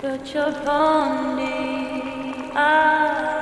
Put your pony eyes.